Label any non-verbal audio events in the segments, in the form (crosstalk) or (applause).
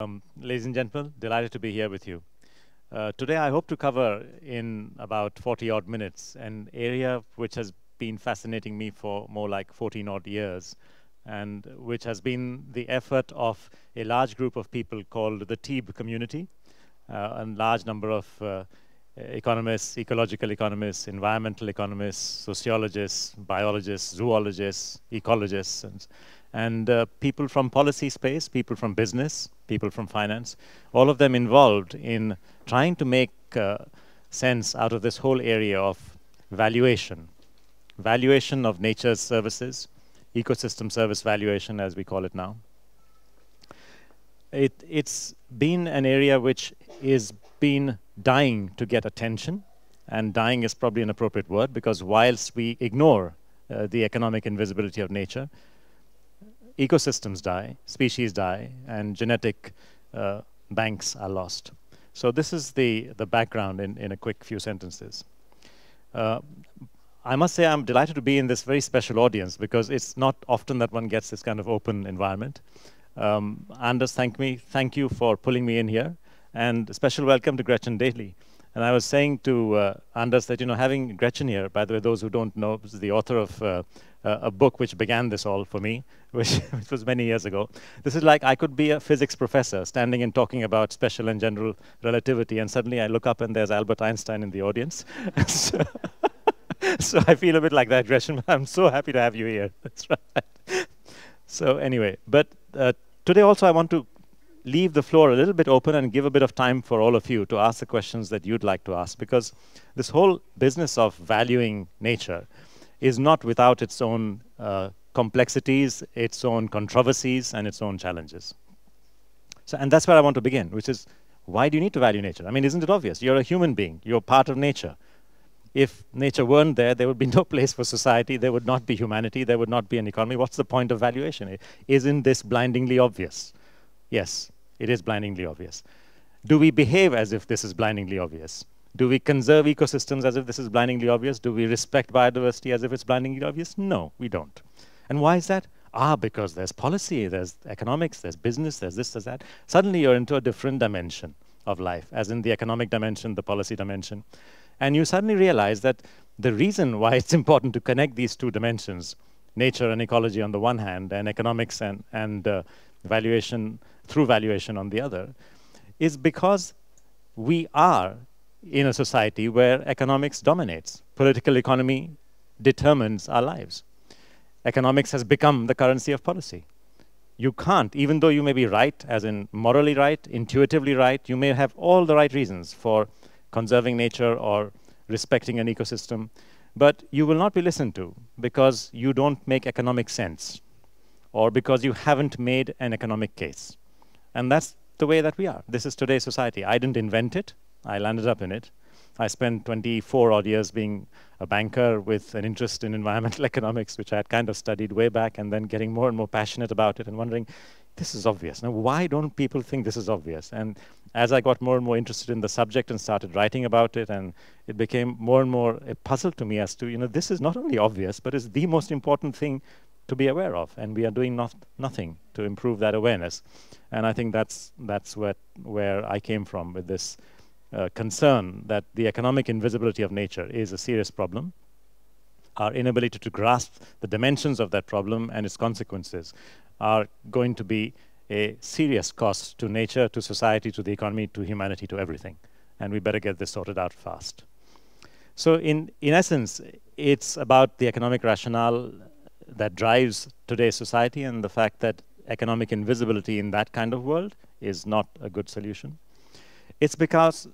Um, ladies and gentlemen, delighted to be here with you. Uh, today I hope to cover in about 40 odd minutes an area which has been fascinating me for more like 14 odd years and which has been the effort of a large group of people called the TEEB community, uh, a large number of uh, economists, ecological economists, environmental economists, sociologists, biologists, zoologists, ecologists, and, and uh, people from policy space, people from business, people from finance, all of them involved in trying to make uh, sense out of this whole area of valuation. Valuation of nature's services, ecosystem service valuation, as we call it now. It, it's been an area which is been dying to get attention, and dying is probably an appropriate word because whilst we ignore uh, the economic invisibility of nature, ecosystems die, species die, and genetic uh, banks are lost. So this is the, the background in, in a quick few sentences. Uh, I must say I'm delighted to be in this very special audience because it's not often that one gets this kind of open environment. Um, Anders, thank me, thank you for pulling me in here, and a special welcome to Gretchen Daily. And I was saying to uh, Anders that, you know, having Gretchen here, by the way, those who don't know, is the author of uh, uh, a book which began this all for me, (laughs) which, which, was many years ago. This is like I could be a physics professor standing and talking about special and general relativity, and suddenly I look up and there's Albert Einstein in the audience. (laughs) so, (laughs) so, I feel a bit like that, Gretchen. I'm so happy to have you here. That's right. So anyway, but uh, today also I want to leave the floor a little bit open and give a bit of time for all of you to ask the questions that you'd like to ask because this whole business of valuing nature is not without its own uh, complexities, its own controversies, and its own challenges. So, and that's where I want to begin, which is why do you need to value nature? I mean, isn't it obvious? You're a human being, you're part of nature. If nature weren't there, there would be (laughs) no place for society, there would not be humanity, there would not be an economy. What's the point of valuation? Isn't this blindingly obvious? Yes, it is blindingly obvious. Do we behave as if this is blindingly obvious? Do we conserve ecosystems as if this is blindingly obvious? Do we respect biodiversity as if it's blindingly obvious? No, we don't. And why is that? Ah, because there's policy, there's economics, there's business, there's this, there's that. Suddenly you're into a different dimension of life, as in the economic dimension, the policy dimension. And you suddenly realize that the reason why it's important to connect these two dimensions, nature and ecology on the one hand, and economics and, and uh, valuation through valuation on the other, is because we are in a society where economics dominates. Political economy determines our lives. Economics has become the currency of policy. You can't, even though you may be right, as in morally right, intuitively right, you may have all the right reasons for conserving nature or respecting an ecosystem, but you will not be listened to because you don't make economic sense or because you haven't made an economic case. And that's the way that we are. This is today's society. I didn't invent it. I landed up in it. I spent 24 odd years being a banker with an interest in environmental (laughs) economics, which I had kind of studied way back, and then getting more and more passionate about it and wondering, this is obvious. Now, why don't people think this is obvious? And as I got more and more interested in the subject and started writing about it, and it became more and more a puzzle to me as to, you know, this is not only obvious, but is the most important thing to be aware of, and we are doing not nothing to improve that awareness. And I think that's that's where where I came from with this uh, concern that the economic invisibility of nature is a serious problem. Our inability to grasp the dimensions of that problem and its consequences are going to be a serious cost to nature, to society, to the economy, to humanity, to everything. And we better get this sorted out fast. So, in, in essence, it's about the economic rationale that drives today's society and the fact that economic invisibility in that kind of world is not a good solution. It's because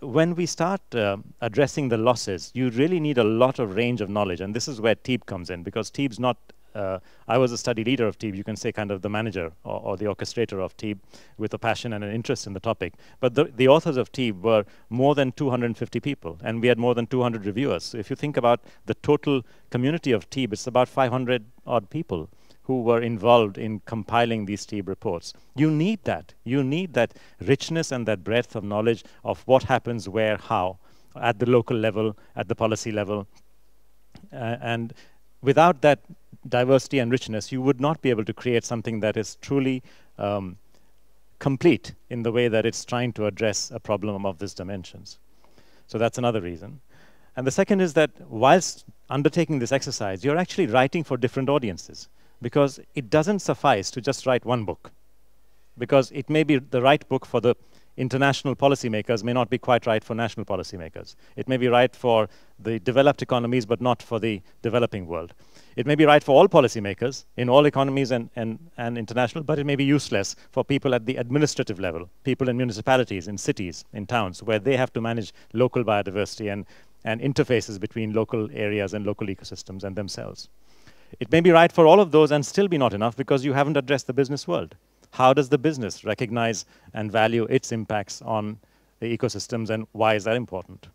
when we start uh, addressing the losses, you really need a lot of range of knowledge. And this is where TEEB comes in, because TEEB's not, uh, I was a study leader of TEEB, you can say kind of the manager or, or, the orchestrator of TEEB with a passion and an interest in the topic. But the, the authors of TEEB were more than 250 people, and we had more than 200 reviewers. So if you think about the total community of TEEB, it's about 500 odd people who were involved in compiling these TEEB reports. You need that. You need that richness and that breadth of knowledge of what happens where, how, at the local level, at the policy level. Uh, and without that diversity and richness, you would not be able to create something that is truly um, complete in the way that it's trying to address a problem of these dimensions. So that's another reason. And the second is that whilst undertaking this exercise, you're actually writing for different audiences because it doesn't suffice to just write one book. Because it may be the right book for the international policymakers may not be quite right for national policymakers. It may be right for the developed economies, but not for the developing world. It may be right for all policymakers in all economies and, and, and international, but it may be useless for people at the administrative level, people in municipalities, in cities, in towns, where they have to manage local biodiversity and, and interfaces between local areas and local ecosystems and themselves. It may be right for all of those and still be not enough because you haven't addressed the business world how does the business recognize and value its impacts on the ecosystems and why is that important?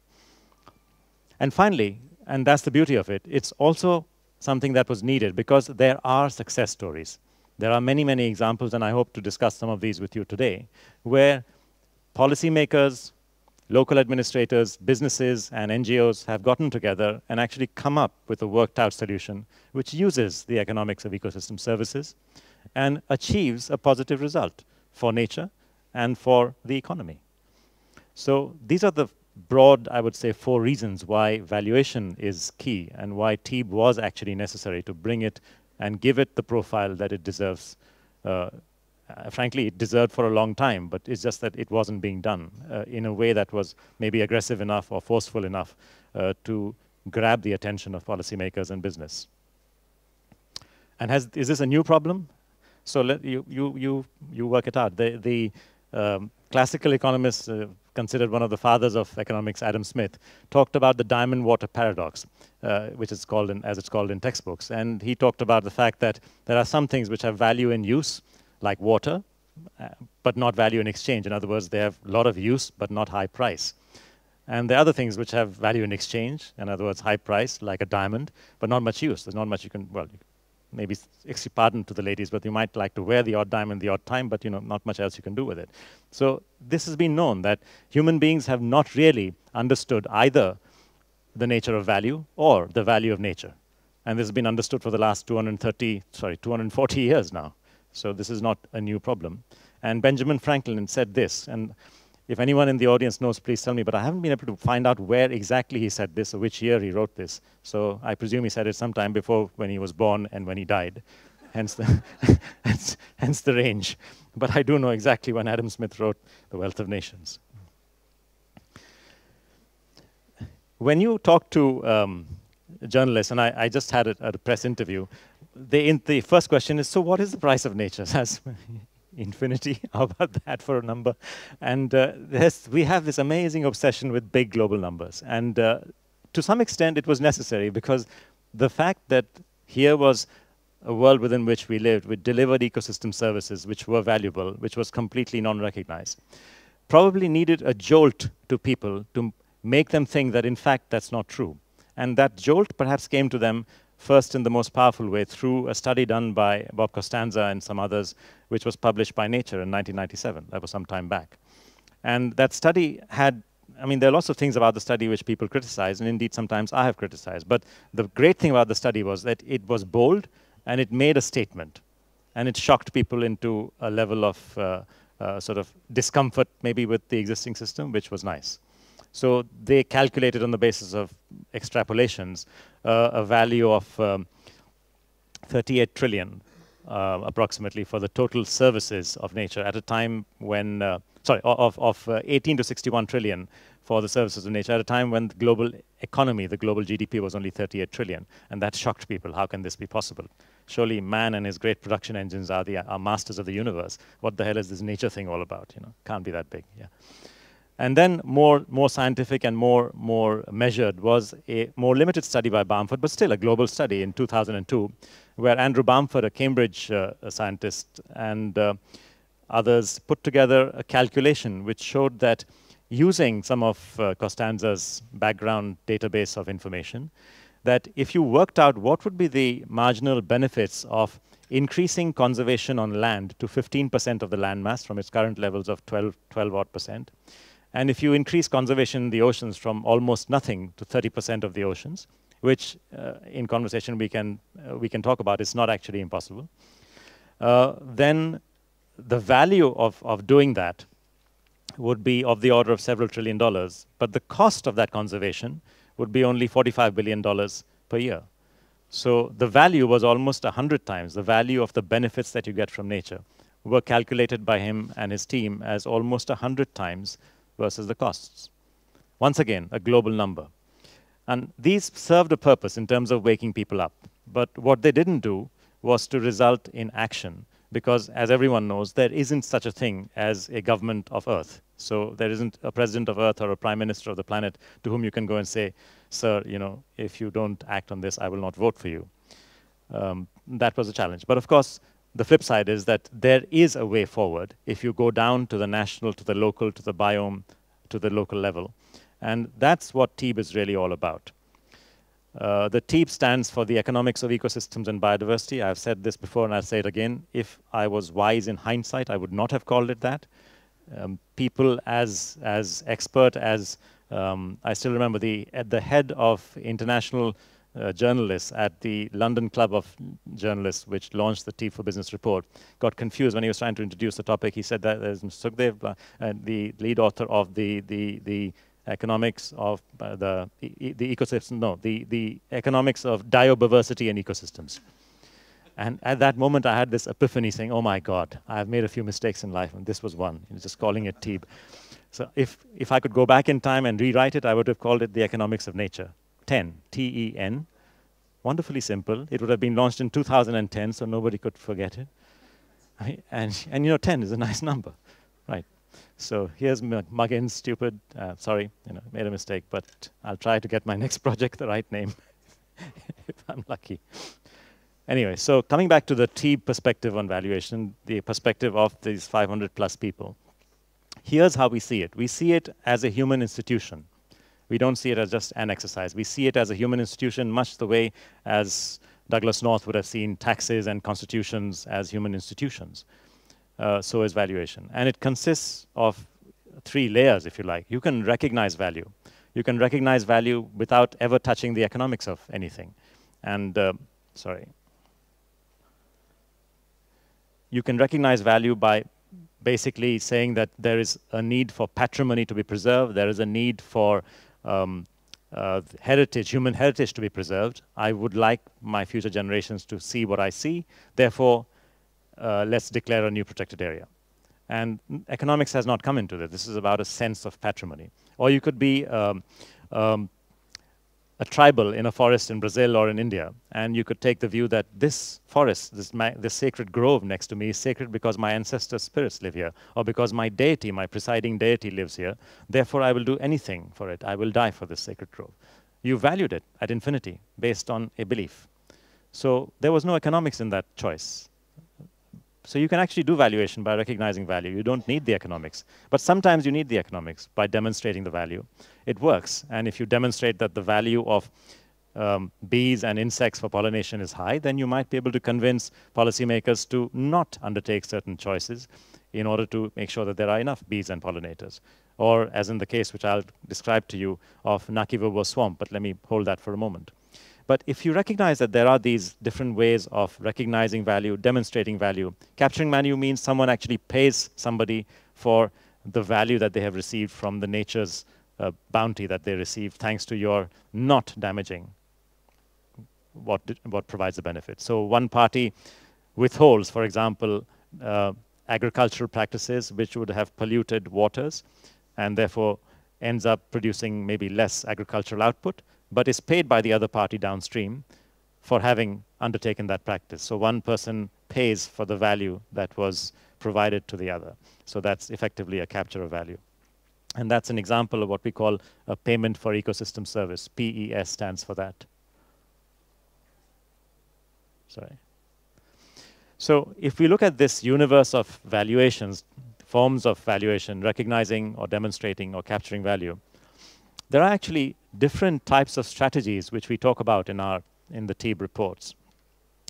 And finally, and that's the beauty of it, it's also something that was needed because there are success stories. There are many, many examples, and I hope to discuss some of these with you today, where policymakers, local administrators, businesses, and NGOs have gotten together and actually come up with a worked out solution which uses the economics of ecosystem services and achieves a positive result for nature and for the economy. So these are the broad, I would say, four reasons why valuation is key and why TEEB was actually necessary to bring it and give it the profile that it deserves. Uh, uh, frankly, it deserved for a long time, but it's just that it wasn't being done uh, in a way that was maybe aggressive enough or forceful enough uh, to grab the attention of policymakers and business. And has, is this a new problem? So let you, you, you, you work it out. The, the um, classical economists, uh, considered one of the fathers of economics, Adam Smith, talked about the diamond water paradox, uh, which is called in, as it's called in textbooks. And he talked about the fact that there are some things which have value in use, like water, uh, but not value in exchange. In other words, they have a lot of use, but not high price. And the other things which have value in exchange, in other words, high price, like a diamond, but not much use. There's not much you can, well, maybe extra pardon to the ladies, but you might like to wear the odd diamond the odd time, but you know, not much else you can do with it. So this has been known that human beings have not really understood either the nature of value or the value of nature. And this has been understood for the last 230, sorry, 240 years now. So this is not a new problem. And Benjamin Franklin said this, and if anyone in the audience knows, please tell me, but I haven't been able to find out where exactly he said this or which year he wrote this. So I presume he said it sometime before when he was born and when he died, hence the, (laughs) hence, hence the range. But I do know exactly when Adam Smith wrote The Wealth of Nations. When you talk to um, journalists, and I, I just had a, a press interview, the, in, the first question is, so what is the price of nature? (laughs) infinity. (laughs) How about that for a number? And uh, we have this amazing obsession with big global numbers. And uh, to some extent, it was necessary because the fact that here was a world within which we lived with delivered ecosystem services which were valuable, which was completely non-recognized, probably needed a jolt to people to make them think that in fact that's not true. And that jolt perhaps came to them first in the most powerful way through a study done by Bob Costanza and some others, which was published by Nature in 1997. That was some time back. And that study had, I mean, there are lots of things about the study which people criticize, and indeed sometimes I have criticized. But the great thing about the study was that it was bold and it made a statement. And it shocked people into a level of uh, uh, sort of discomfort, maybe with the existing system, which was nice. So they calculated on the basis of extrapolations a value of um, 38 trillion uh, approximately for the total services of nature at a time when, uh, sorry, of, of uh, 18 to 61 trillion for the services of nature at a time when the global economy, the global GDP was only 38 trillion. And that shocked people. How can this be possible? Surely man and his great production engines are the are masters of the universe. What the hell is this nature thing all about? You know, can't be that big. Yeah. And then more, more scientific and more, more measured was a more limited study by Balmford, but still a global study in 2002, where Andrew Balmford, a Cambridge uh, scientist, and uh, others put together a calculation which showed that using some of uh, Costanza's background database of information, that if you worked out what would be the marginal benefits of increasing conservation on land to 15% of the land mass from its current levels of 12, 12 odd percent, and if you increase conservation in the oceans from almost nothing to 30% of the oceans, which uh, in conversation we can, uh, we can talk about, it's not actually impossible, uh, then the value of, of doing that would be of the order of several trillion dollars, but the cost of that conservation would be only $45 billion per year. So the value was almost 100 times the value of the benefits that you get from nature were calculated by him and his team as almost 100 times versus the costs. Once again, a global number. And these served a purpose in terms of waking people up. But what they didn't do was to result in action because, as everyone knows, there isn't such a thing as a government of Earth. So there isn't a president of Earth or a prime minister of the planet to whom you can go and say, sir, you know, if you don't act on this, I will not vote for you. Um, that was a challenge. But of course, the flip side is that there is a way forward if you go down to the national, to the local, to the biome, to the local level. And that's what TEEB is really all about. Uh, the TEEB stands for the Economics of Ecosystems and Biodiversity. I've said this before and I'll say it again. If I was wise in hindsight, I would not have called it that. Um, people as, as expert as, um, I still remember the, at the head of international uh, journalists at the London Club of Journalists, which launched the TEEB for Business report, got confused when he was trying to introduce the topic. He said that there's Sukhdev, uh, the lead author of the, the, the economics of uh, the, the ecosystem, no, the, the economics of biodiversity and ecosystems. And at that moment, I had this epiphany saying, oh my God, I've made a few mistakes in life, and this was one, just calling it TEEB. So if, if I could go back in time and rewrite it, I would have called it the economics of nature. 10, T-E-N. Wonderfully simple. It would have been launched in 2010, so nobody could forget it. And, and you know, 10 is a (laughs) nice number, right? So here's Muggins, stupid. Uh, sorry, you know, made a mistake, but I'll try to get my next (laughs) project the right name (laughs) if I'm lucky. Anyway, so coming back to the T perspective on valuation, the perspective of these 500 plus people. Here's how we see it. We see it as a human institution. We don't see it as just an exercise. We see it as a human institution, much the way as Douglass North would have seen taxes and constitutions as human institutions uh, so is valuation. And it consists of three layers, if you like. You can recognize value. You can recognize value without ever touching the economics of anything. And, uh, sorry. You can recognize value by basically saying that there is a need for patrimony to be preserved, there is a need for um, uh, heritage, human heritage to be preserved. I would like my future generations to see what I see. Therefore, uh, let's declare a new protected area. And economics has not come into this. This is about a sense of patrimony. Or you could be um, um, a tribal in a forest in Brazil or in India, and you could take the view that this forest, this, this sacred grove next to me is sacred because my ancestor spirits live here, or because my deity, my presiding deity lives here. Therefore, I will do anything for it. I will die for this sacred grove. You valued it at infinity based on a belief. So there was no economics in that choice. So you can actually do valuation by recognizing value. You don't need the economics. But sometimes you need the economics by demonstrating the value. It works. And if you demonstrate that the value of um, bees and insects for pollination is high, then you might be able to convince policymakers to not undertake certain choices in order to make sure that there are enough bees and pollinators. Or, as in the case which I'll describe to you of Nakivubo swamp, but let me hold that for a moment. But if you recognize that there are these different ways of recognizing value, demonstrating value, capturing value means someone actually pays somebody for the value that they have received from the nature's uh, bounty that they receive thanks to your not damaging what, what provides the benefit. So one party withholds, for example, uh, agricultural practices which would have polluted waters and therefore ends up producing maybe less agricultural output but is paid by the other party downstream for having undertaken that practice. So one person pays for the value that was provided to the other. So that's effectively a capture of value. And that's an example of what we call a payment for ecosystem service. PES stands for that. Sorry. So if we look at this universe of valuations, forms of valuation, recognizing or demonstrating or capturing value, there are actually different types of strategies which we talk about in, our, in the TEEB reports.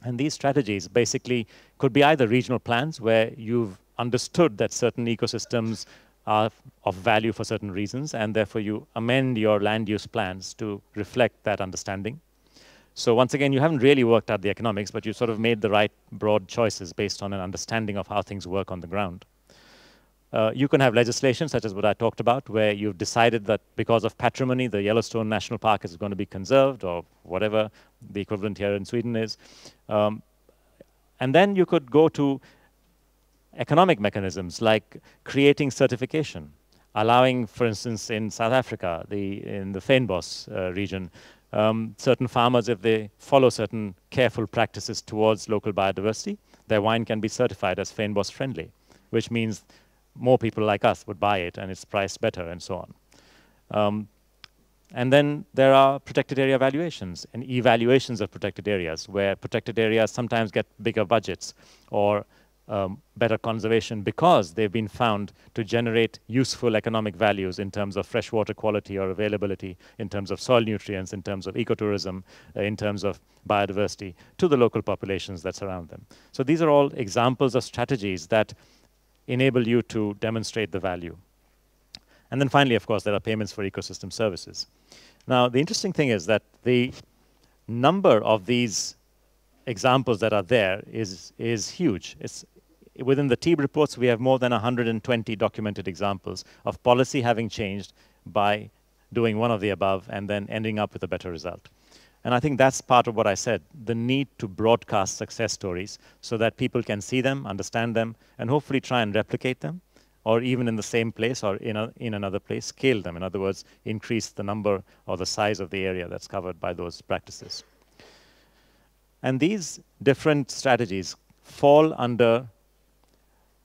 And these strategies basically could be either regional plans where you've understood that certain ecosystems are of value for certain reasons, and therefore you amend your land use plans to reflect that understanding. So once again, you haven't really worked out the economics, but you've sort of made the right broad choices based on an understanding of how things work on the ground. Uh, you can have legislation such as what I talked about, where you've decided that because of patrimony, the Yellowstone National Park is going to be conserved or whatever the equivalent here in Sweden is. Um, and then you could go to economic mechanisms like creating certification, allowing, for instance, in South Africa, the, in the Fynbos uh, region, um, certain farmers, if they follow certain careful practices towards local biodiversity, their wine can be certified as Fynbos friendly, which means more people like us would buy it and it's priced better and so on. Um, and then there are protected area valuations and evaluations of protected areas, where protected areas sometimes get bigger budgets or um, better conservation because they've been found to generate useful economic values in terms of freshwater quality or availability, in terms of soil nutrients, in terms of ecotourism, uh, in terms of biodiversity to the local populations that surround them. So these are all examples of strategies that enable you to demonstrate the value. And then finally, of course, there are payments for ecosystem services. Now, the interesting thing is that the number of these examples that are there is, is huge. It's, within the TEEB reports, we have more than 120 documented examples of policy having changed by doing one of the above and then ending up with a better result. And I think that's part of what I said, the need to broadcast success stories so that people can see them, understand them, and hopefully try and replicate them, or even in the same place or in, a, in another place, scale them. In other words, increase the number or the size of the area that's covered by those practices. And these different strategies fall under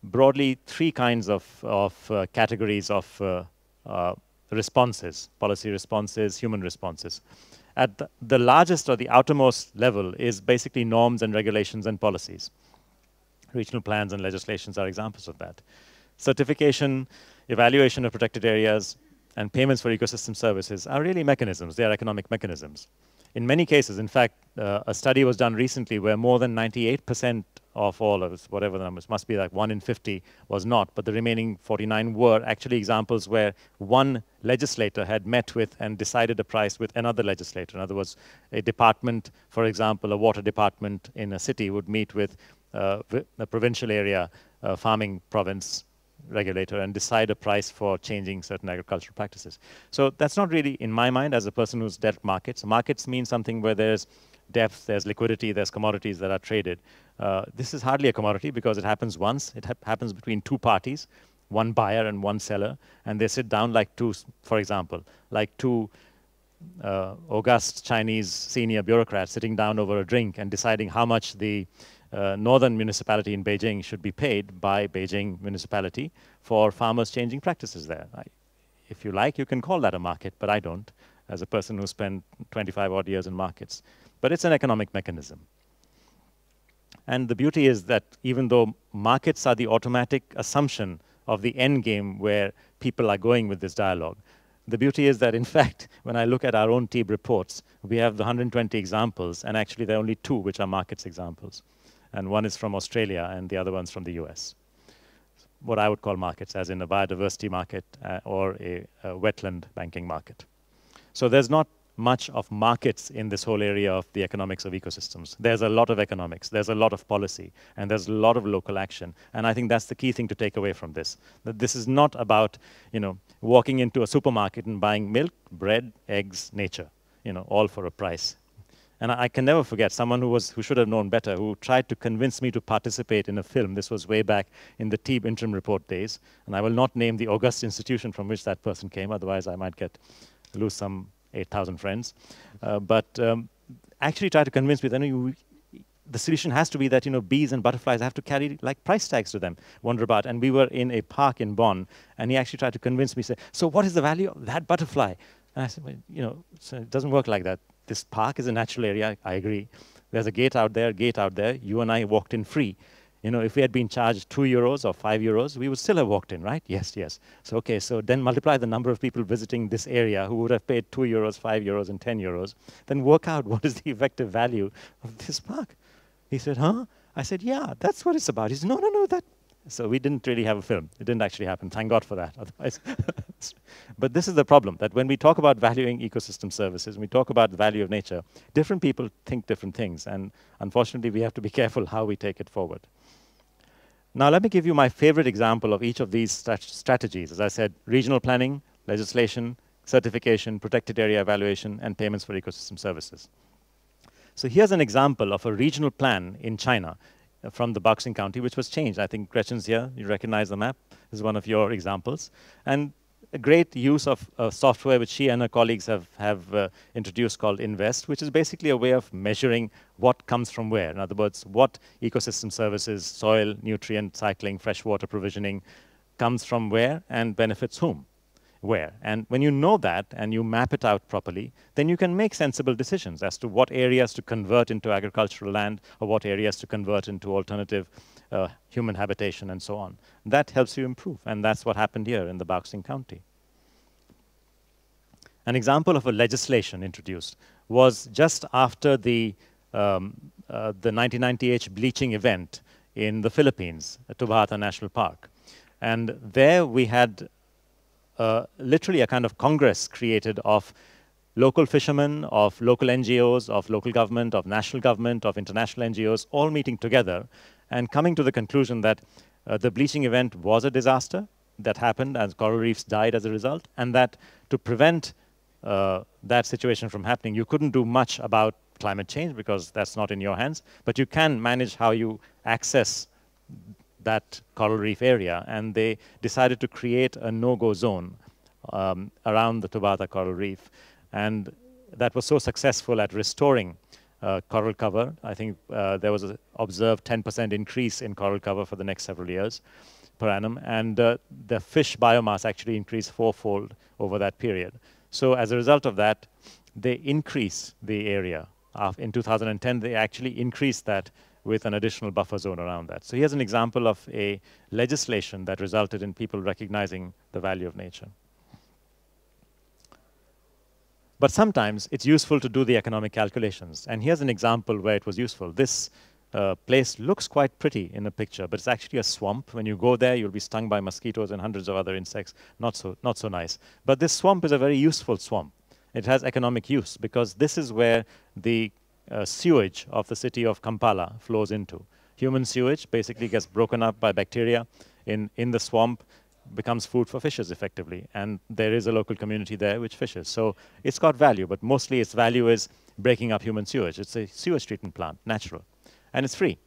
broadly three kinds of, of uh, categories of uh, uh, responses, policy responses, human responses. At the, largest or the outermost level is basically norms and regulations and policies. Regional plans and legislations are examples of that. Certification, evaluation of protected areas, and payments for ecosystem services are really mechanisms. They are economic mechanisms. In many cases, in fact, uh, a study was done recently where more than 98% of all of whatever the numbers, must be like 1 in 50 was not, but the remaining 49 were actually examples where one legislator had met with and decided a price with another legislator. In other words, a department, for example, a water department in a city would meet with uh, a provincial area uh, farming province regulator and decide a price for changing certain agricultural practices. So that's not really, in my mind, as a person who's dealt markets. Markets mean something where there's depth, there's liquidity, there's commodities that are traded. Uh, this is hardly a commodity because it happens once. It ha happens between two parties, one buyer and one seller, and they sit down like two, for example, like two uh, august Chinese senior bureaucrats sitting down over a drink and deciding how much the uh, northern municipality in Beijing should be paid by Beijing municipality for farmers changing practices there. I, if you like, you can call that a market, but I don't, as a person who spent 25 odd years in markets. But it's an economic mechanism. And the beauty is that even though markets are the automatic assumption of the end game where people are going with this dialogue, the beauty is that, in (laughs) fact, when I look at our own TEEB reports, we have the 120 examples, and actually there are only two which are markets examples and one is from Australia, and the other one's from the US. What I would call markets, as in a biodiversity market uh, or a, a wetland banking market. So there's not much of markets in this whole area of the economics of ecosystems. There's a lot of economics, there's a lot of policy, and there's a lot of local action. And I think that's the key thing to take away from this. That this is not about, you know, walking into a supermarket and buying milk, bread, eggs, nature, you know, all for a price. And I, can never forget someone who, was, who should have known better, who tried to convince me to participate in a film. This was way back in the TEEB interim report days. And I will not name the august institution from which that person came, otherwise I might get lose some 8,000 friends. Uh, but um, actually tried to convince me that you, the solution has to be that you know bees and butterflies have to carry like price tags to them. Wonder about. And we were in a park in Bonn, and he actually tried to convince me. Say, so what is the value of that butterfly? And I said, well, you know, so it doesn't work like that this park is a natural area, I agree. There's a gate out there, gate out there. You and I walked in free. You know, if we had been charged two euros or five euros, we would still have walked in, right? Yes, yes. So, okay, so then multiply the number of people visiting this area who would have paid two euros, five euros, and 10 euros. Then work out (laughs) what is the effective value of this park. He said, huh? I said, yeah, that's what it's about. He said, no, no, no, that, So we didn't really have a film. It didn't actually happen. Thank God for that. (laughs) Otherwise, but this is the problem that when we talk about valuing ecosystem services, we talk about the value of nature, different people think different things, and unfortunately, we have to be (laughs) careful how we take it forward. Now, let me give you my favorite example of each of these strat strategies. As I said, regional planning, legislation, certification, protected area evaluation, and payments for ecosystem services. So here's an example of a regional plan in China from the Baoxing County, which was changed. I think Gretchen's here. You recognize the map. Is one of your examples. And a great use of uh, software which she and her colleagues have, have uh, introduced called InVEST, which is basically a way of measuring what comes from where. In other words, what ecosystem services, soil, nutrient cycling, freshwater provisioning comes from where and benefits whom where. And when you know that and you map it out properly, then you can make sensible decisions as to what areas to convert into agricultural land or what areas to convert into alternative uh, human habitation and so on. That helps you improve, and that's what happened here in the Baoxing County. An example of a legislation introduced was just after the, um, uh, the 1990H bleaching event in the Philippines, at Tubbataha National Park. And there we had uh, literally a kind of congress created of local fishermen, of local NGOs, of local government, of national government, of international NGOs, all meeting together and coming to the conclusion that uh, the bleaching event was a disaster that happened as coral reefs died as a result, and that to prevent uh, that situation from happening, you couldn't do much about climate change because that's not in your hands, but you can manage how you access that coral reef area, and they decided to create a no-go zone um, around the Tubbataha coral reef. And that was so successful at restoring uh, coral cover. I think uh, there was an observed 10% increase in coral cover for the next several years per annum, and uh, the fish biomass actually increased fourfold over that period. So as a result of that, they increase the area. in 2010, they actually increased that with an additional buffer zone around that. So here's an example of a legislation that resulted in people recognizing the value of nature. But sometimes it's useful to do the economic calculations. And here's an example where it was useful. This uh, place looks quite pretty in the picture, but it's actually a swamp. When you go there, you'll be stung by mosquitoes and hundreds of other insects. Not so, not so nice. But this swamp is a very useful swamp. It has economic use because this is where the uh, sewage of the city of Kampala flows into. Human sewage basically gets broken up by bacteria in, in the swamp, becomes food for fishes effectively. And there is a local community there which fishes. So it's got value, but mostly its value is breaking up human sewage. It's a sewage treatment plant, natural. And it's free.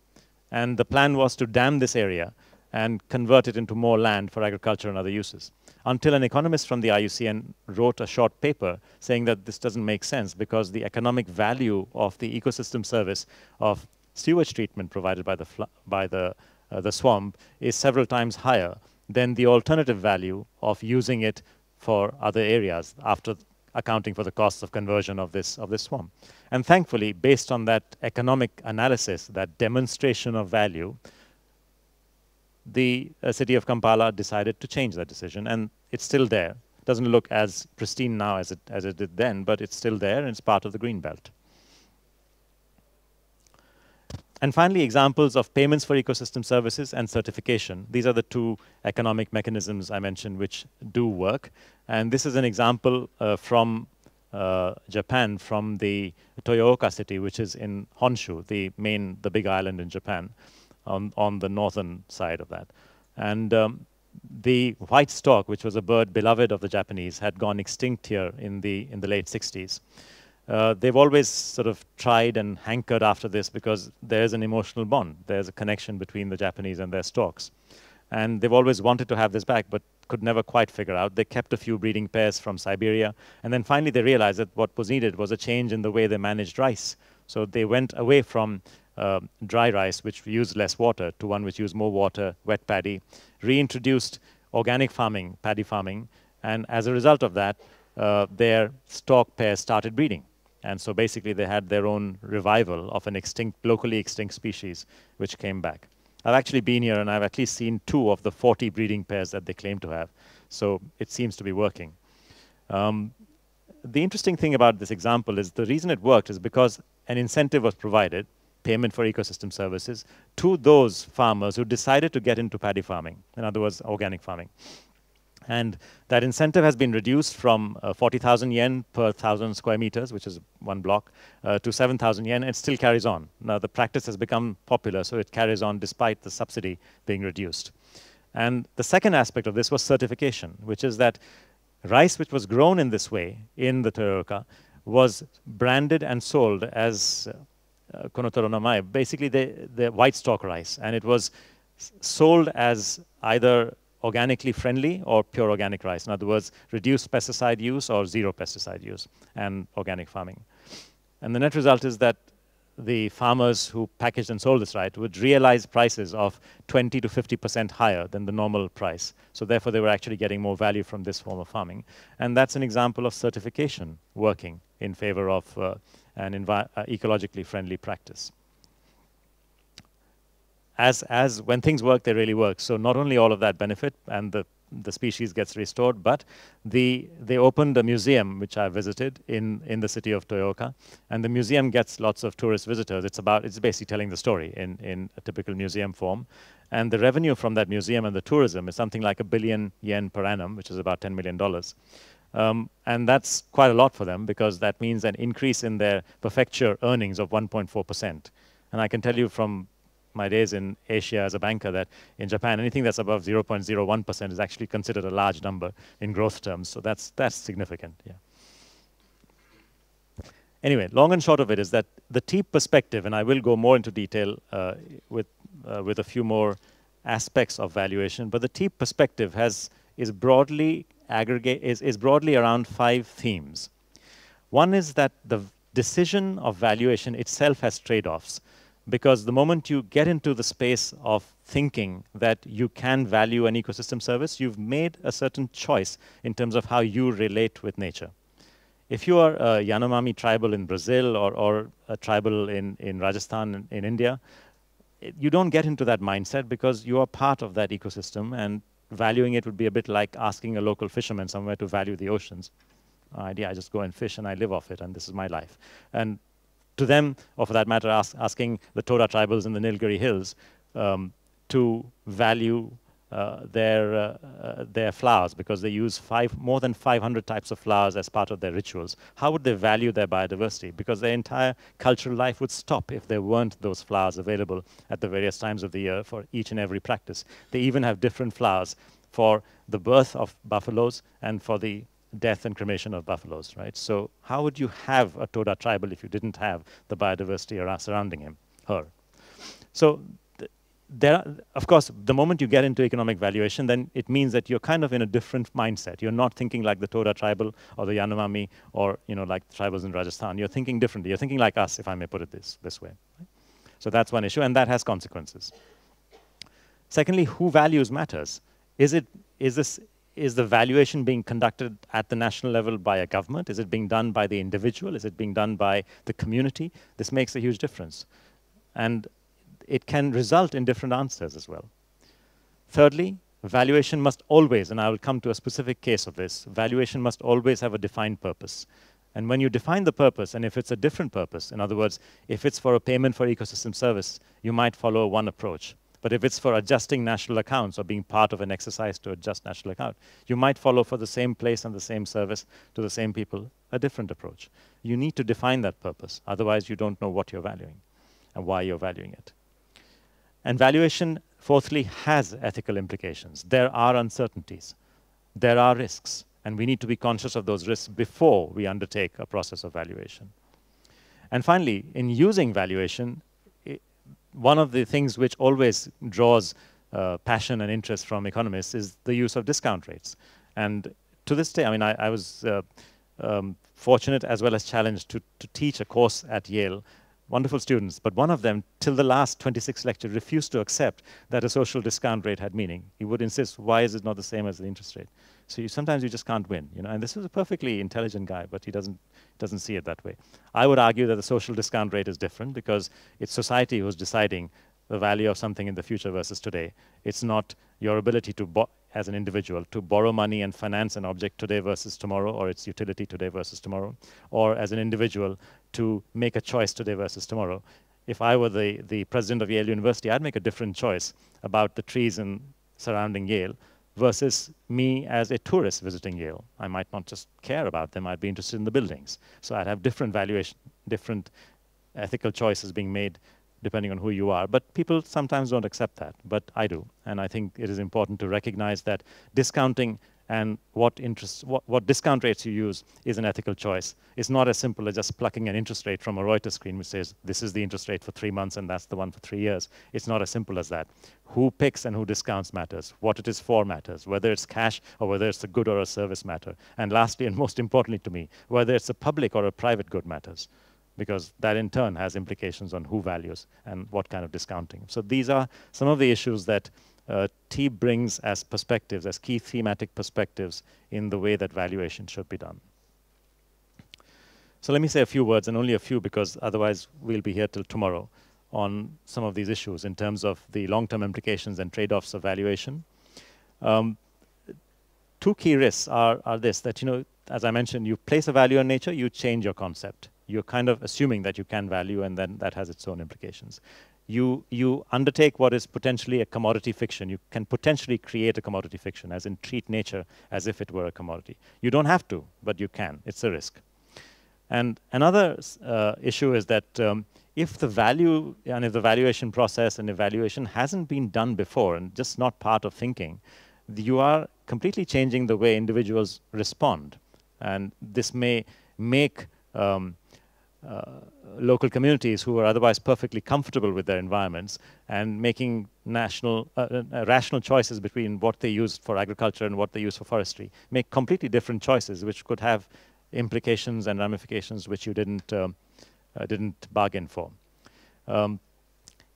And the plan was to dam this area and convert it into more land for agriculture and other uses. Until an economist from the IUCN wrote a short paper saying that this doesn't make sense because the economic value of the ecosystem service of sewage treatment provided by the, by the, uh, the swamp is several times higher than the alternative value of using it for other areas after accounting for the costs of conversion of this, of this swamp. And thankfully, based on that economic analysis, that demonstration of value, the uh, city of Kampala decided to change that decision, and it's still there. Doesn't look as pristine now as it, as it did then, but it's still there, and it's part of the green belt. And finally, examples of payments for ecosystem services and certification. These are the two economic mechanisms I mentioned which do work. And this is an example uh, from uh, Japan, from the Toyooka city, which is in Honshu, the main, the big island in Japan on, on the northern side of that. And um, the white stork, which was a bird beloved of the Japanese, had gone extinct here in the, in the late 60s. Uh, they've always sort of tried and hankered after this because there's an emotional bond. There's a connection between the Japanese and their storks. And they've always wanted to have this back, but could never quite figure out. They kept a few breeding pairs from Siberia. And then finally they realized that what was needed was a change in the way they managed rice. So they went away from uh, dry rice, which used less water, to one which used more water, wet paddy, reintroduced organic farming, paddy farming, and as a result of that, uh, their stock pairs started breeding. And so basically they had their own revival of an extinct, locally extinct species, which came back. I've actually been here and I've at least seen two of the 40 breeding pairs that they claim to have. So it seems to be working. Um, the interesting thing about this example is the reason it worked is because an incentive was provided payment for ecosystem services to those farmers who decided to get into paddy farming, in other words, organic farming. And that incentive has been reduced from uh, 40,000 yen per thousand square meters, which is one block, uh, to 7,000 yen. It still carries on. Now, the practice has become popular, so it carries on despite the subsidy being reduced. And the second aspect of this was certification, which is that rice which was grown in this way in the Toyooka was branded and sold as uh, basically the, the white stalk rice. And it was sold as either organically friendly or pure organic rice. In other words, reduced pesticide use or zero pesticide use and organic farming. And the net result is that the farmers who packaged and sold this right would realize prices of 20 to 50% higher than the normal price. So therefore, they were actually getting more value from this form of farming. And that's an example of certification working in favor of uh, an uh, ecologically friendly practice as as when things work, they really work. So not only all of that benefit and the the species gets restored, but the they opened a museum which I visited in in the city of Toyooka, and the museum gets lots of tourist visitors. It's about it's basically telling the story in in a typical museum form, and the revenue from that museum and the tourism is something like a billion yen per annum, which is about ten million dollars. Um, and that's quite a lot for them because that means an increase in their prefecture earnings of 1.4%. And I can tell you from my days in Asia as a banker that in Japan, anything that's above 0.01% is actually considered a large number in growth terms. So that's, that's significant, yeah. Anyway, long and short of it is that the TEEB perspective, and I will go more into detail uh, with, uh, with a few more aspects of valuation, but the TEEB perspective has, is broadly aggregate, is, is broadly around five themes. One is that the decision of valuation itself has trade-offs because the moment you get into the space of thinking that you can value an ecosystem service, you've made a certain choice in terms of how you relate with nature. If you are a Yanomami tribal in Brazil or, or a tribal in, in Rajasthan, in, in India, you don't get into that mindset because you are part of that ecosystem and valuing it would be a bit like asking a local fisherman somewhere to value the oceans. idea, I just go and fish and I live off it and this is my life. And to them, or for that matter, ask, asking the Toda tribals in the Nilgiri Hills um, to value uh, their uh, uh, their flowers because they use five more than 500 types of flowers as part of their rituals. How would they value their biodiversity? Because their entire cultural life would stop if there weren't those flowers available at the various times of the year for each and every practice. They even have different flowers for the birth of buffaloes and for the death and cremation of buffaloes, right? So how would you have a Toda tribal if you didn't have the biodiversity around, surrounding him, her? So there, are, of course, the moment you get into economic valuation, then it means that you're kind of in a different mindset. You're not thinking like the Toda tribal or the Yanomami or you know like the tribals in Rajasthan. You're thinking differently. You're thinking like us, if I may put it this this way. So that's one issue, and that has consequences. Secondly, who values matters. Is it is this is the valuation being conducted at the national level by a government? Is it being done by the individual? Is it being done by the community? This makes a huge difference. And it can result in different answers as well. Thirdly, valuation must always, and I will come to a specific case of this, valuation must always have a defined purpose. And when you define the purpose, and if it's a different purpose, in other words, if it's for a payment for ecosystem service, you might follow one approach. But if it's for adjusting national accounts or being part of an exercise to adjust national account, you might follow for the same place and the same service to the same people a different approach. You need to define that purpose. Otherwise, you don't know what you're valuing and why you're valuing it. And valuation, fourthly, has ethical implications. There are uncertainties. There are risks. And we need to be conscious of those risks before we undertake a process of valuation. And finally, in using valuation, one of the things which always draws uh, passion and interest from economists is the use of discount rates. And to this day, I mean, I, I was uh, um, fortunate as well as challenged to, to teach a course at Yale. Wonderful students, but one of them, till the last 26 lecture, refused to accept that a social discount rate had meaning. He would insist, why is it not the same as the interest rate? So you, sometimes you just can't win, you know. And this is a perfectly intelligent guy, but he doesn't doesn't see it that way. I would argue that the social discount rate is different because it's society who's deciding the value of something in the future versus today. It's not your ability to, as an individual, to borrow money and finance an object today versus tomorrow, or its utility today versus tomorrow, or as an individual to make a choice today versus tomorrow. if I were the, the president of Yale University, I'd make a different choice about the trees in surrounding Yale versus me as a tourist visiting Yale. I might not just care about them, I'd be interested in the buildings. So I'd have different valuation, different ethical choices being made depending on who you are. But people sometimes don't accept that, but I do. And I think it is important to recognize that discounting and what interest, what, what discount rates you use is an ethical choice. It's not as simple as just plucking an interest rate from a Reuters screen which says this is the interest rate for three months and that's the one for three years. It's not as simple as that. Who picks and who discounts matters. What it is for matters. Whether it's cash or whether it's a good or a service matter. And lastly, and most importantly to me, whether it's a public or a private good matters because that in turn has implications on who values and what kind of discounting. So these are some of the issues that uh, TEEB brings as perspectives, as key thematic perspectives in the way that valuation should be done. So let me say a few words, and only a few because otherwise we'll be here till tomorrow on some of these issues in terms of the long-term implications and trade-offs of valuation. Um, two key risks are, are this, that, you know, as I mentioned, you place a value on nature, you change your concept. You're kind of assuming that you can value, and then that has its own implications you, you undertake what is potentially a commodity fiction. You can potentially create a commodity fiction, as in treat nature as if it were a commodity. You don't have to, but you can. It's a risk. And another uh, issue is that um, if the value and if the valuation process and evaluation hasn't been done before and just not part of thinking, you are completely changing the way individuals respond. And this may make um, uh, local communities who are otherwise perfectly comfortable with their environments and making national, uh, uh, rational choices between what they use for agriculture and what they use for forestry, make completely different choices which could have implications and ramifications which you didn't, um, uh, didn't bargain for. Um,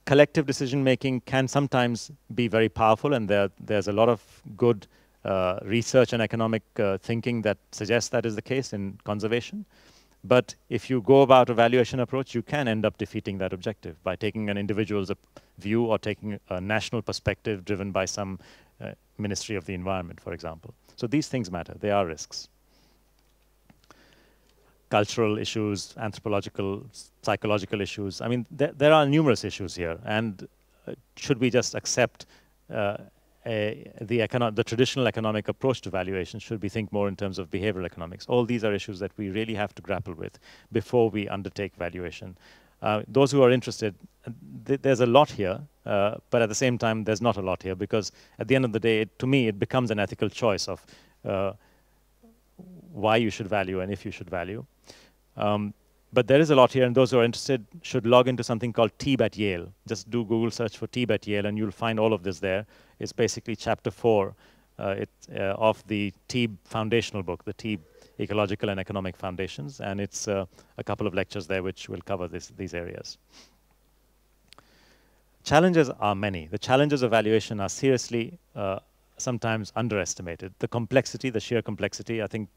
collective decision making can sometimes be very powerful and there, there's a lot of good uh, research and economic thinking that suggests that is the case in conservation. But if you go about a valuation approach, you can end up defeating that objective by taking an individual's view or taking a national perspective driven by some uh, Ministry of the Environment, for example. So these things matter. They are risks. Cultural issues, anthropological, psychological issues. I mean, there, there are numerous issues here. And uh, should we just accept uh, a, the, the traditional economic approach to valuation should we think more in terms of behavioral economics. All these are issues that we really have to grapple with before we undertake valuation. Uh, those who are interested, th there's a lot here, uh, but at the same time, there's not a lot here because at the end of the day, it, to me, it becomes an ethical choice of uh, why you should value and if you should value. Um, but there is a lot here, and those who are interested should log into something called TEEB at Yale. Just do Google search for TEEB at Yale, and you'll find all of this there. It's basically chapter four uh, it, uh, of the TEEB foundational book, the TEEB Ecological and Economic Foundations, and it's uh, a couple of lectures there which will cover this, these areas. Challenges are many. The challenges of valuation are seriously uh, sometimes underestimated. The complexity, the sheer complexity, I think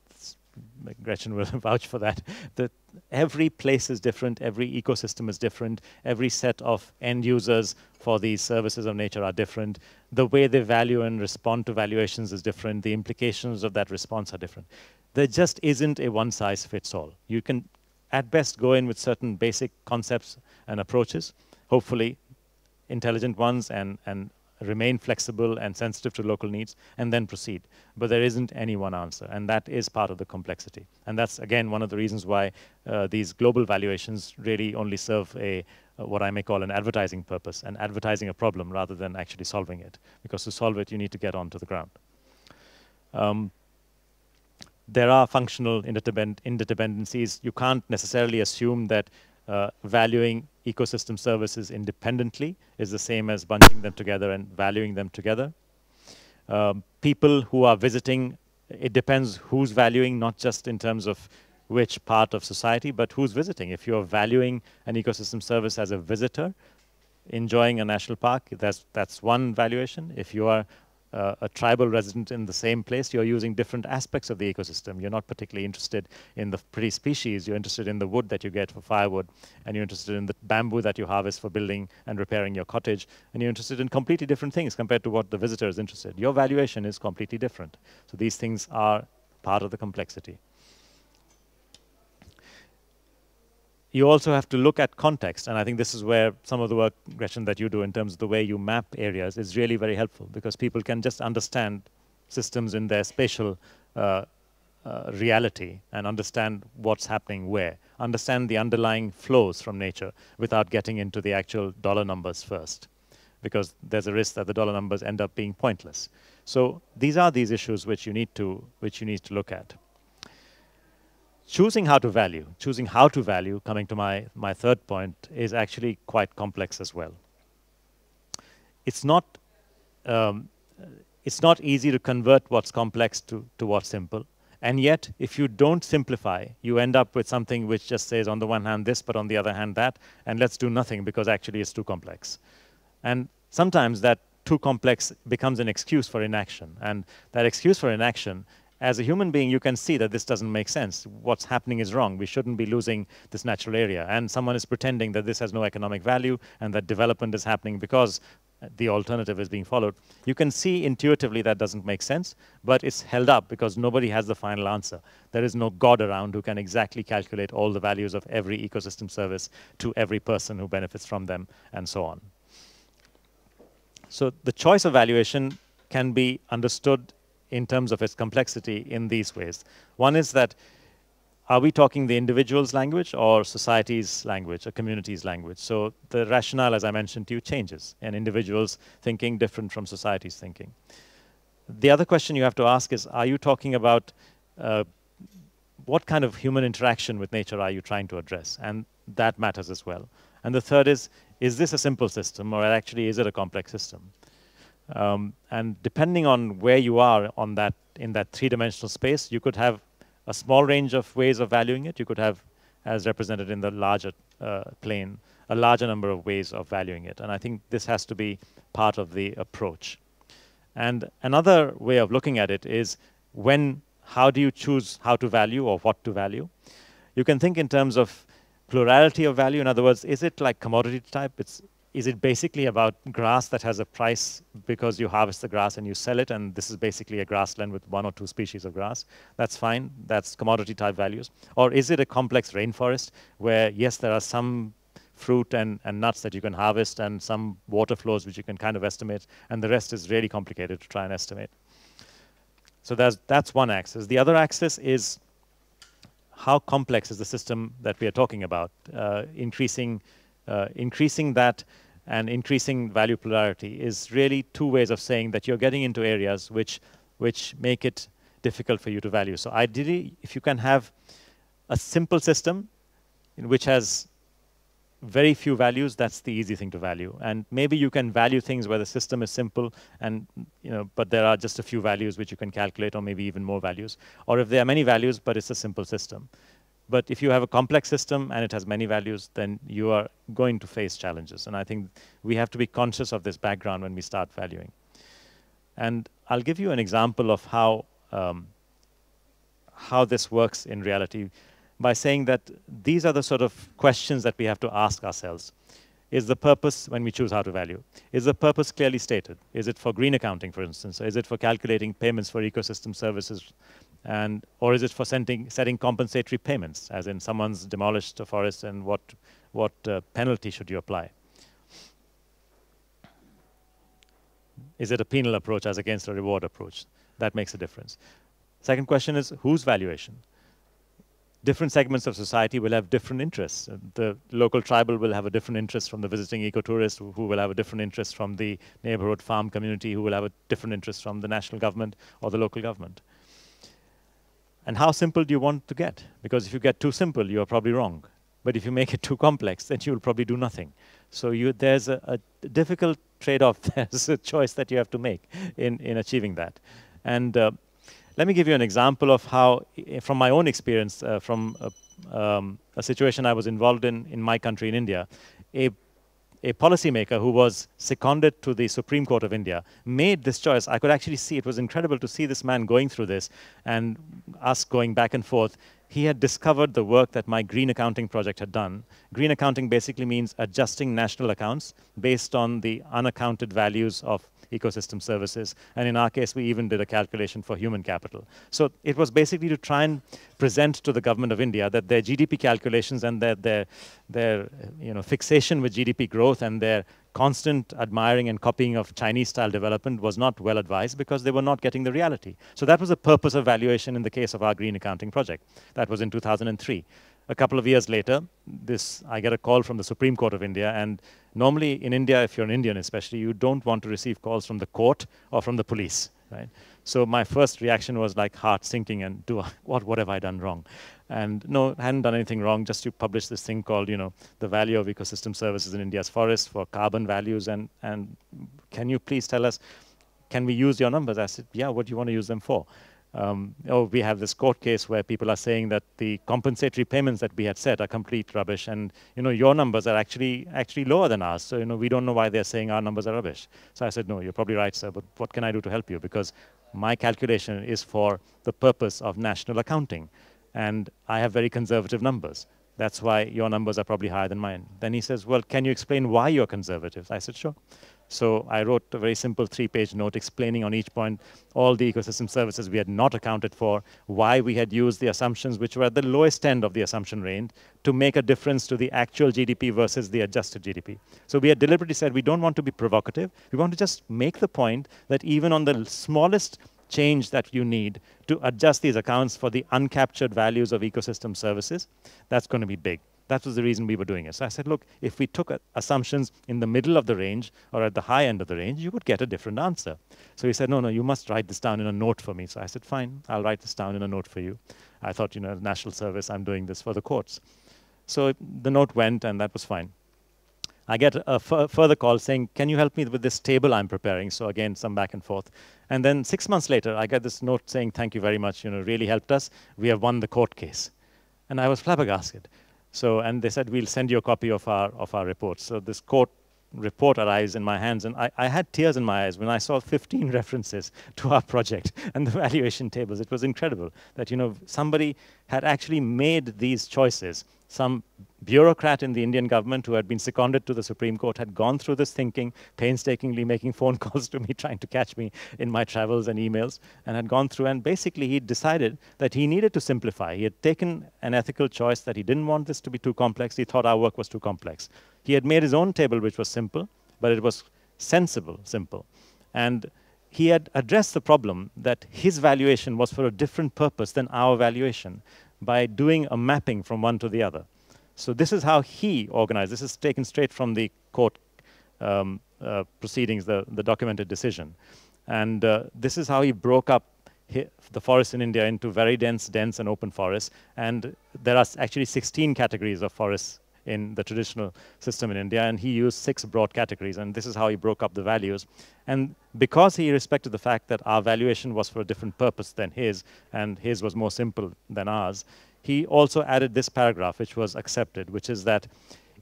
Gretchen will (laughs) vouch for that, that every place is different, every ecosystem is different, every set of end users for these services of nature are different, the way they value and respond to valuations is different, the implications of that response are different. There just isn't a one size fits all. You can at best go in with certain basic concepts and approaches, hopefully intelligent ones and, and remain flexible and sensitive to local needs, and then proceed. But there isn't any one answer, and that is part of the complexity. And that's, again, one of the reasons why uh, these global valuations really only serve a uh, what I may call an advertising purpose, and advertising a problem rather than actually solving it. Because to solve it, you need to get onto the ground. Um, there are functional interdependencies. You can't necessarily assume that uh, valuing ecosystem services independently is the same as bunching them together and valuing them together. Um, people who are visiting, it depends who's valuing, not just in terms of which part of society, but who's visiting. If you're valuing an ecosystem service as a visitor, enjoying a national park, that's, that's one valuation. If you are uh, a tribal resident in the same place, you're using different aspects of the ecosystem. You're not particularly interested in the pretty species. You're interested in the wood that you get for firewood, and you're interested in the bamboo that you harvest for building and repairing your cottage, and you're interested in completely different things compared to what the visitor is interested. Your valuation is completely different. So these things are part of the complexity. You also have to look at context. And I think this is where some of the work, Gretchen, that you do in terms of the way you map areas is really very helpful because people can just understand systems in their spatial uh, uh, reality and understand what's happening where, understand the underlying flows from nature without getting into the actual dollar numbers first because there's a risk that the dollar numbers end up being pointless. So these are these issues which you need to, which you need to look at choosing how to value, choosing how to value, coming to my, my third point, is actually quite complex as well. It's not, um, it's not easy to convert what's complex to, to what's simple. And yet, if you don't simplify, you end up with something which just says on the one hand this, but on the other hand that, and let's do nothing because actually it's too complex. And sometimes that too complex becomes an excuse for inaction. And that excuse for inaction as a human being, you can see that this doesn't make sense. What's happening is wrong. We shouldn't be losing this natural area. And someone is pretending that this has no economic value and that development is happening because the alternative is being followed. You can see intuitively that doesn't make sense, but it's held up because nobody has the final answer. There is no God around who can exactly calculate all the values of every ecosystem service to every person who benefits from them, and so on. So the choice of valuation can be understood in terms of its complexity in these ways. One is that are we talking the individual's language or society's language, a community's language? So the rationale, as I mentioned to you, changes, and individuals thinking different from society's thinking. The other question you have to ask is, are you talking about uh, what kind of human interaction with nature are you trying to address? And that matters as well. And the third is, is this a simple system or actually is it a complex system? Um, and depending on where you are on that in that three-dimensional space, you could have a small range of ways of valuing it. You could have, as represented in the larger uh, plane, a larger number of ways of valuing it. And I think this has to be part of the approach. And another way of looking at it is when, how do you choose how to value or what to value? You can think in terms of plurality of value. In other words, is it like commodity type? It's is it basically about grass that has a price because you harvest the grass and you sell it, and this is basically a grassland with one or two species of grass? That's fine. That's commodity type values. Or is it a complex rainforest where, yes, there are some fruit and, and nuts that you can harvest and some water flows which you can kind of estimate, and the rest is really complicated to try and estimate. So that's, that's one axis. The other axis is how complex is the system that we are talking about, uh, increasing, uh, increasing that and increasing value plurality is really two ways of saying that you're getting into areas which, which make it difficult for you to value. So ideally, if you can have a simple system which has very few values, that's the easy thing to value. And maybe you can value things where the system is simple and, you know, but there are just a few values which you can calculate or maybe even more values. Or if there are many values, but it's a simple system. But if you have a complex system and it has many values, then you are going to face challenges. And I think we have to be conscious of this background when we start valuing. And I'll give you an example of how, um, how this works in reality by saying that these are the sort of questions that we have to ask ourselves. Is the purpose, when we choose how to value, is the purpose clearly stated? Is it for green accounting, for instance? Is it for calculating payments for ecosystem services and or is it for sending, setting compensatory payments, as in someone's demolished a forest and what, what uh, penalty should you apply? Is it a penal approach as against a reward approach? That makes a difference. Second question is, whose valuation? Different segments of society will have different interests. The local tribal will have a different interest from the visiting ecotourist, who will have a different interest from the neighborhood farm community, who will have a different interest from the national government or the local government. And how simple do you want to get? Because if you get too simple, you are probably wrong. But if you make it too complex, then you'll probably do nothing. So you, there's a, a difficult trade-off. (laughs) there's a choice that you have to make in, in achieving that. And uh, let me give you an example of how, from my own experience, uh, from a, um, a, situation I was involved in in my country in India, a a policymaker who was seconded to the Supreme Court of India made this choice. I could actually see it was incredible to see this man going through this and us going back and forth. He had discovered the work that my green accounting project had done. Green accounting basically means adjusting national accounts based on the unaccounted values of ecosystem services. And in our case, we even did a calculation for human capital. So it was basically to try and present to the government of India that their GDP calculations and their, their, their you know, fixation with GDP growth and their constant admiring and copying of Chinese style development was not well advised because they were not getting the reality. So that was the purpose of valuation in the case of our green accounting project. That was in 2003. A couple of years later, this I get a call from the Supreme Court of India, and normally in India, if you're an Indian especially, you don't want to receive calls from the court or from the police, right? So my first reaction was like heart sinking and do I, what what have I done wrong? And no, I hadn't done anything wrong, just to publish this thing called, you know, the value of ecosystem services in India's forests for carbon values. And, and can you please tell us, can we use your numbers? I said, yeah, what do you want to use them for? Um, oh, we have this court case where people are saying that the compensatory payments that we had set are complete rubbish, and you know your numbers are actually actually lower than ours. So you know we don't know why they're saying our numbers are rubbish. So I said, no, you're probably right, sir. But what can I do to help you? Because my calculation is for the purpose of national accounting and I have very conservative numbers. That's why your numbers are probably higher than mine. Then he says, well, can you explain why you're conservative? I said, sure. So I wrote a very simple three-page note explaining on each point all the ecosystem services we had not accounted for, why we had used the assumptions which were at the lowest end of the assumption range to make a difference to the actual GDP versus the adjusted GDP. So we had deliberately said we don't want to be provocative. We want to just make the point that even on the smallest change that you need to adjust these accounts for the uncaptured values of ecosystem services, that's going to be big. That was the reason we were doing it. So I said, look, if we took assumptions in the middle of the range or at the high end of the range, you would get a different answer. So he said, no, no, you must write this down in a note for me. So I said, fine, I'll write this down in a note for you. I thought, you know, national service, I'm doing this for the courts. So the note went, and that was fine. I get a further call saying, can you help me with this table I'm preparing? So again, some back and forth. And then six months later, I get this note saying, thank you very much, you know, really helped us. We have won the court case. And I was flabbergasted. So, and they said, we'll send you a copy of our, of our report. So this court report arrives in my hands, and I, I, had tears in my eyes when I saw 15 (laughs) references to our project and the valuation tables. It was incredible that, you know, somebody had actually made these choices some bureaucrat in the Indian government who had been seconded to the Supreme Court had gone through this thinking, painstakingly making phone (laughs) calls to me, trying to catch me in my travels and emails, and had gone through. And basically, he decided that he needed to simplify. He had taken an ethical choice that he didn't want this to be too complex. He thought our work was too complex. He had made his own table, which was simple, but it was sensible, simple. And he had addressed the problem that his valuation was for a different purpose than our valuation by doing a mapping from one to the other. So this is how he organized. This is taken straight from the court um, uh, proceedings, the, the documented decision. And uh, this is how he broke up the forests in India into very dense, dense, and open forests. And there are actually 16 categories of forests in the traditional system in India, and he used six broad categories, and this is how he broke up the values. And because he respected the fact that our valuation was for a different purpose than his, and his was more simple than ours, he also added this paragraph, which was accepted, which is that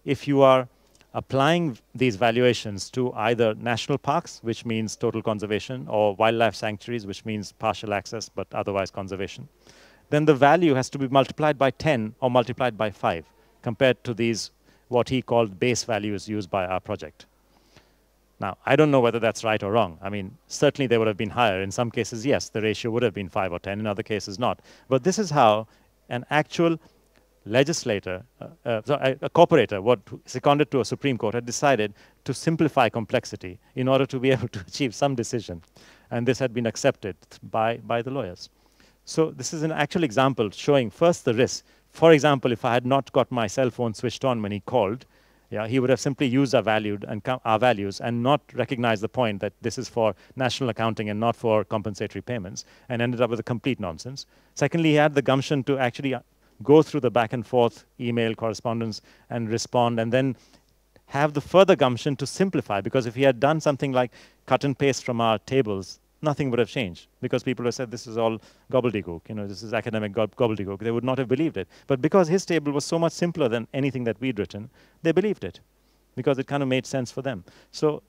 if you are applying these valuations to either national parks, which means total conservation, or wildlife sanctuaries, which means partial access but otherwise conservation, then the value has to be multiplied by 10 or multiplied by 5 compared to these, what he called base values used by our project. Now, I don't know whether that's right or wrong. I mean, certainly they would have been higher. In some cases, yes, the ratio would have been 5 or 10. In other cases, not. But this is how an actual legislator, uh, uh, so a, a corporator, what seconded to a Supreme Court, had decided to simplify complexity in order to be (laughs) able to achieve some decision. And this had been accepted by, by the lawyers. So this is an actual example showing first the risk. For example, if I had not got my cell phone switched on when he called, yeah, he would have simply used our, valued and our values and not recognized the point that this is for national accounting and not for compensatory payments and ended up with a complete nonsense. Secondly, he had the gumption to actually uh, go through the back and forth email correspondence and respond and then have the further gumption to simplify because if he had done something like cut and paste from our tables nothing would have changed because people have said this is all gobbledygook, you know, this is academic gobbledygook. They would not have believed it. But because his table was so much simpler than anything that we'd written, they believed it because it kind of made sense for them. So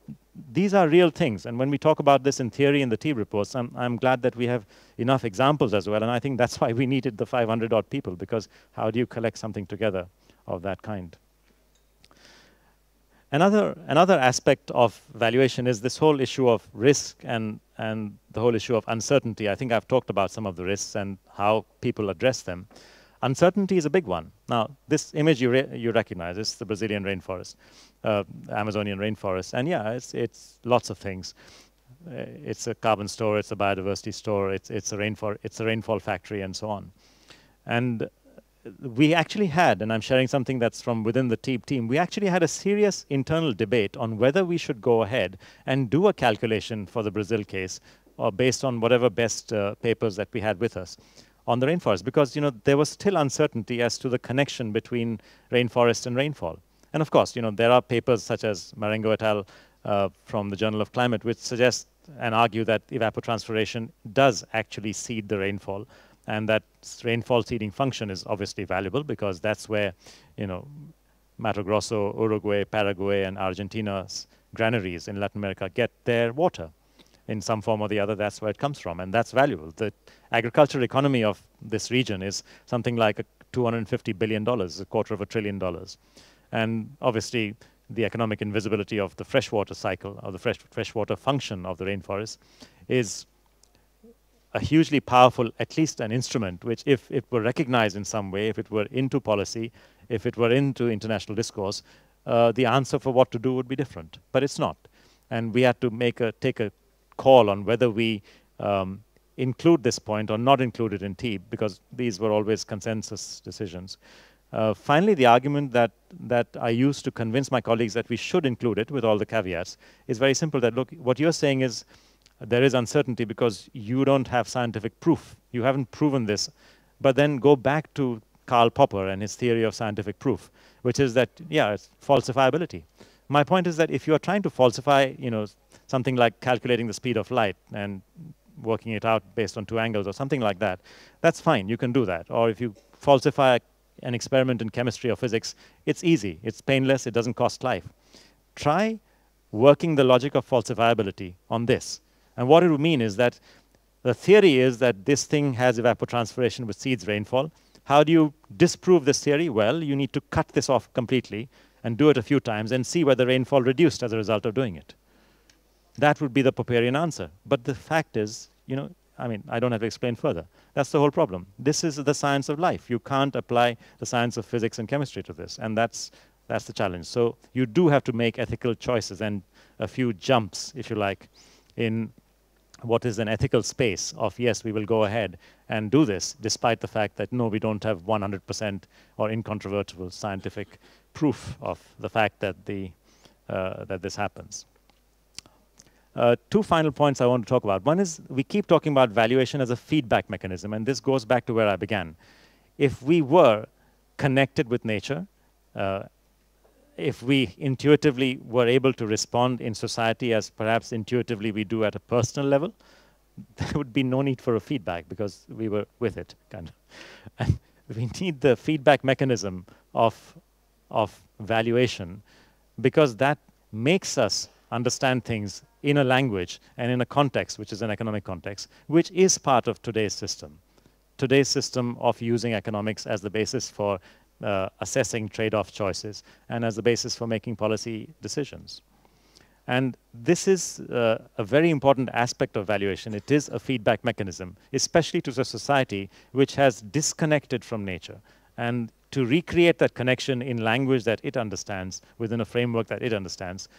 these are real things. And when we talk about this in theory in the TEEB reports, I'm, I'm glad that we have enough examples as well. And I think that's (laughs) why we needed the 500 odd people because how do you collect something together of that kind? Another, another aspect of valuation is this whole issue of risk and, and the whole issue of uncertainty. I think I've talked about some of the risks and how people address them. Uncertainty is a big one. Now, this image you, re you recognize is the Brazilian rainforest, uh, Amazonian rainforest. And yeah, it's, it's lots of things. Uh, it's a carbon store, it's a biodiversity store, it's, it's, a rainfall, it's a rainfall factory, and so on. And we actually had, and I'm sharing something that's from within the TEEB team, we actually had a serious internal debate on whether we should go ahead and do a calculation for the Brazil case, or based on whatever best uh, papers that we had with us on the rainforest, because you know there was still uncertainty as to the connection between rainforest and rainfall. And of course, you know there are papers such as Marengo et al. Uh, from the Journal of Climate, which suggest and argue that evapotranspiration does actually seed the rainfall and that rainfall seeding function is obviously valuable because that's where, you know, Mato Grosso, Uruguay, Paraguay, and Argentina's granaries in Latin America get their water in some form or the other. That's where it comes from, and that's valuable. The agricultural economy of this region is something like a 250 billion dollars, a quarter of a trillion dollars, and obviously the economic invisibility of the freshwater cycle or the fresh freshwater function of the rainforest is a hugely powerful, at least an instrument, which if it were recognized in some way, if it were into policy, if it were into international discourse, uh, the answer for what to do would be different. But it's not. And we had to make a, take a call on whether we um, include this point or not include it in TEEB, because these were always consensus decisions. Uh, finally, the argument that, that I used to convince my colleagues that we should include it with all the caveats is very simple, that look, what you're saying is there is uncertainty because you don't have scientific proof. You haven't proven this. But then go back to Karl Popper and his theory of scientific proof, which is that, yeah, it's falsifiability. My point is that if you are trying to falsify, you know, something like calculating the speed of light and working it out based on two angles or something like that, that's fine. You can do that. Or if you falsify an experiment in chemistry or physics, it's easy. It's painless. It doesn't cost life. Try working the logic of falsifiability on this. And what it would mean is that the theory is that this thing has evapotranspiration which seeds rainfall. How do you disprove this theory? Well, you need to cut this off completely and do it a few times and see whether rainfall reduced as a result of doing it. That would be the Popperian answer. But the fact is, you know, I mean, I don't have to explain further. That's the whole problem. This is the science of life. You can't apply the science of physics and chemistry to this, and that's that's the challenge. So you do have to make ethical choices and a few jumps, if you like, in what is an ethical space of yes, we will go ahead and do this, despite the fact that no, we don't have 100% or incontrovertible scientific proof of the fact that the uh, that this happens. Uh, two final points I want to talk about. One is we keep talking about valuation as a feedback mechanism, and this goes back to where I began. If we were connected with nature uh, if we intuitively were able to respond in society as perhaps intuitively we do at a personal level, (laughs) there would be no need for a feedback because we were with it, kind of. And (laughs) we need the feedback mechanism of, of valuation because that makes us understand things in a language and in a context, which is an economic context, which is part of today's system. Today's system of using economics as the basis for uh, assessing trade-off choices and as the basis for making policy decisions. And this is uh, a very important aspect of valuation. It is a feedback mechanism, especially to a society which has disconnected from nature. And to recreate that connection in language that it understands, within a framework that it understands,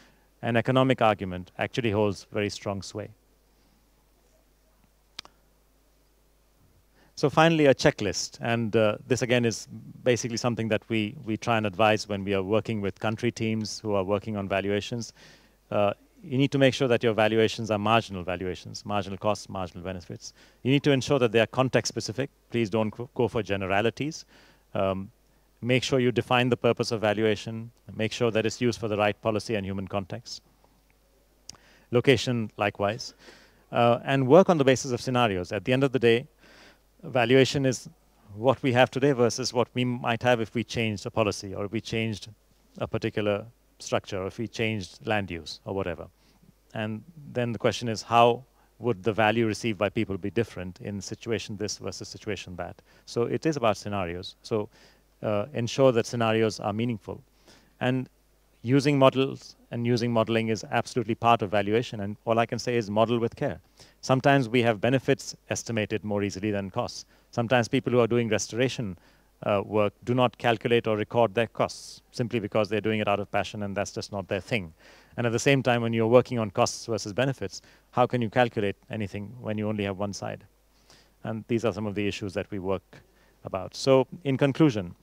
an economic argument actually holds very strong sway. So finally, a checklist. And uh, this, again, is basically something that we, we try and advise when we are working with country teams who are working on valuations. Uh, you need to make sure that your valuations are marginal valuations, marginal costs, marginal benefits. You need to ensure that they are context specific. Please don't go for generalities. Um, make sure you define the purpose of valuation. Make sure that it's used for the right policy and human context. Location, likewise. Uh, and work on the basis of scenarios. At the end of the day, valuation is what we have today versus what we might have if we changed a policy or if we changed a particular structure or if we changed land use or whatever. And then the question is how would the value received by people be different in situation this versus situation that? So it is about scenarios. So uh, ensure that scenarios are meaningful. And using models and using modeling is absolutely part of valuation. And all I can say is model with care. Sometimes we have benefits estimated more easily than costs. Sometimes people who are doing restoration uh, work do not calculate or record their costs simply because they're doing it out of passion and that's just not their thing. And at the same time, when you're working on costs versus benefits, how can you calculate anything when you only have one side? And these are some of the issues that we work about. So in conclusion,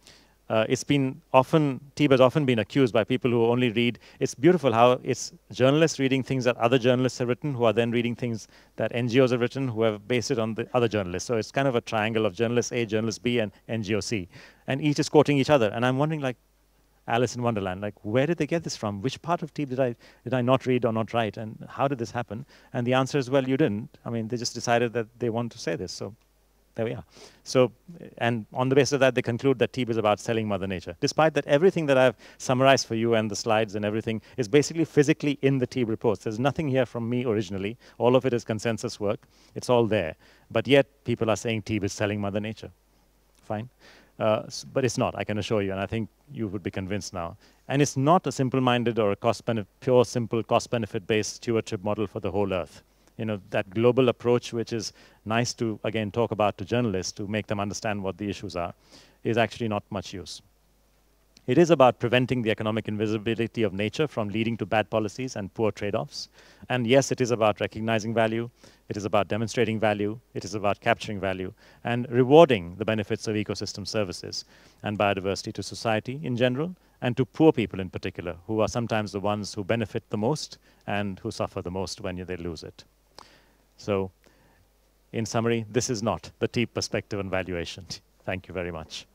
uh, it's been often, TEEB has often been accused by people who only read. It's beautiful how it's journalists reading things that other journalists have written, who are then reading things that NGOs have written, who have based it on the other journalists. So it's kind of a triangle of journalist A, journalist B, and NGO C. And each is quoting each other. And I'm wondering, like, Alice in Wonderland, like, where did they get this from? Which part of TEEB did I, did I not read or not write? And how did this happen? And the answer is, well, you didn't. I mean, they just decided that they want to say this. So there we are. So, and on the basis of that, they conclude that TEEB is about selling Mother Nature. Despite that, everything that I've summarized for you and the slides and everything is basically physically in the TEEB reports. There's nothing here from me originally. All of it is consensus work. It's all there. But yet, people are saying TEEB is selling Mother Nature. Fine. Uh, but it's not, I can assure you, and I think you would be convinced now. And it's not a simple-minded or a cost pure, simple cost-benefit-based stewardship model for the whole Earth you know, that global approach, which is nice to, again, talk about to journalists to make them understand what the issues are, is actually not much use. It is about preventing the economic invisibility of nature from leading to bad policies and poor trade-offs. And yes, it is about recognizing value. It is about demonstrating value. It is about capturing value and rewarding the benefits of ecosystem services and biodiversity to society in general and to poor people in particular, who are sometimes the ones who benefit the most and who suffer the most when they lose it. So in summary, this is not the TEEB perspective on valuation. Thank you very much.